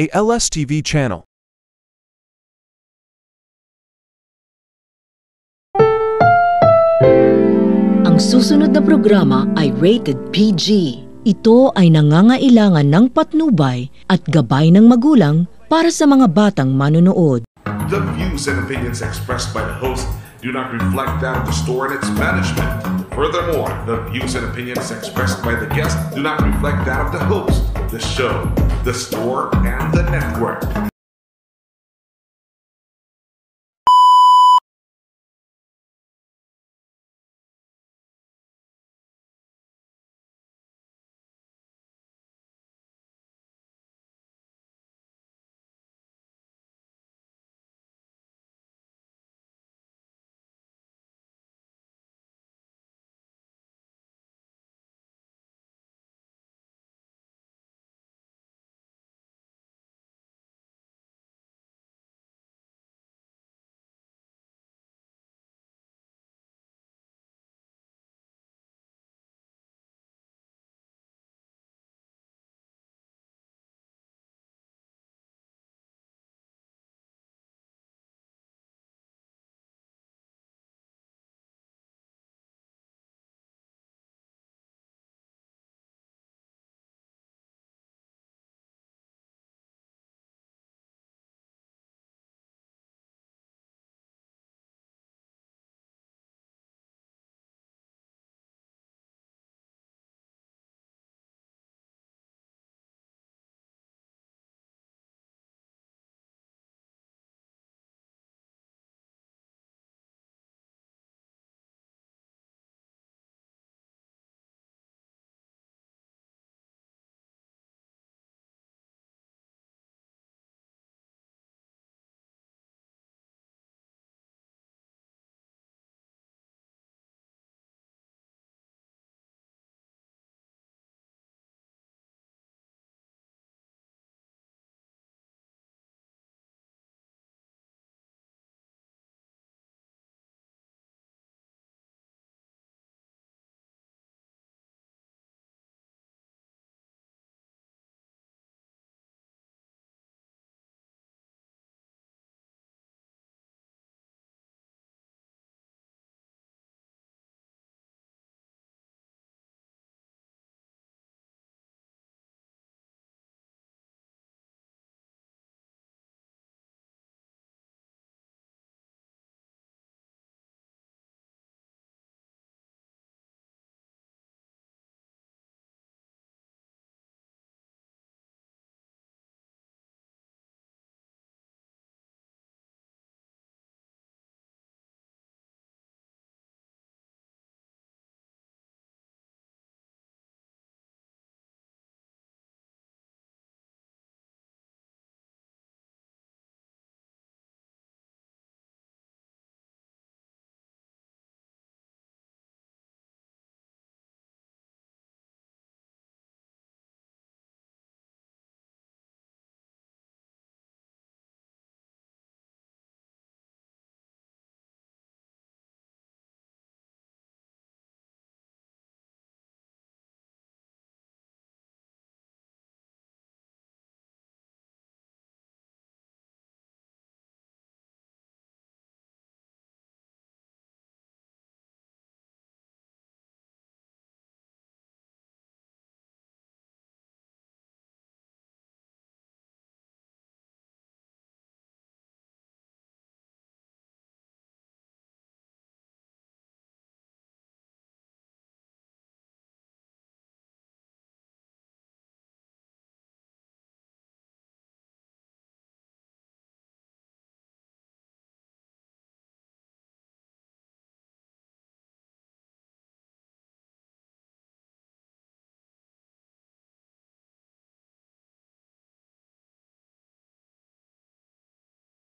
a LSTV channel. Ang susunod na programa ay rated PG. Ito ay nangangailangan ng patnubay at gabay ng magulang para sa mga batang manonood. The views and opinions expressed by the host do not reflect that of the store and its management. Furthermore, the views and opinions expressed by the guest do not reflect that of the host, the show, the store, and the network.